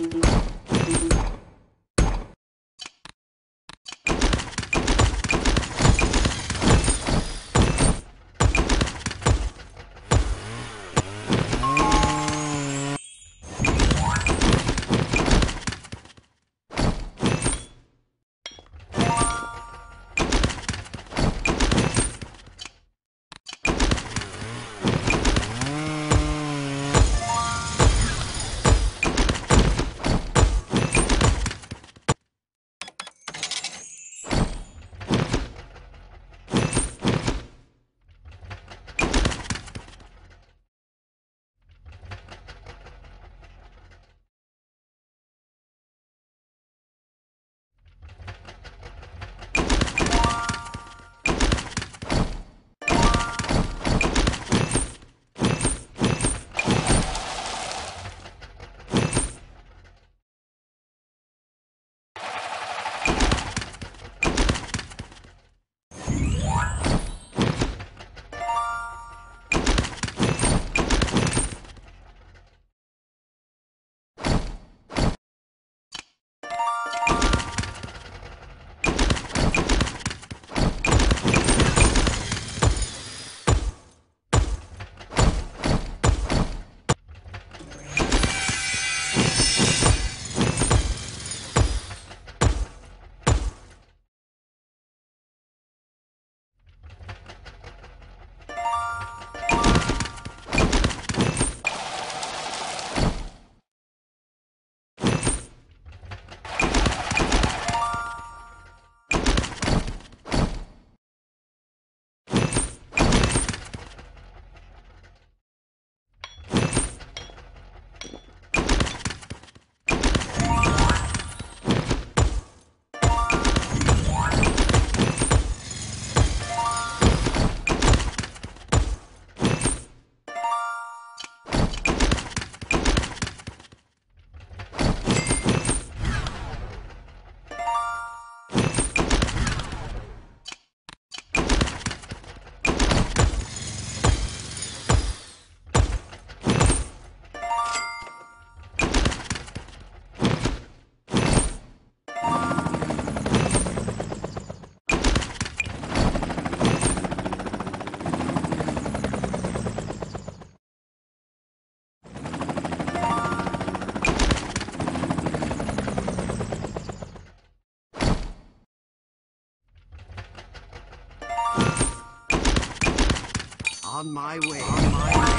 Mm-hmm. On my way. On my way.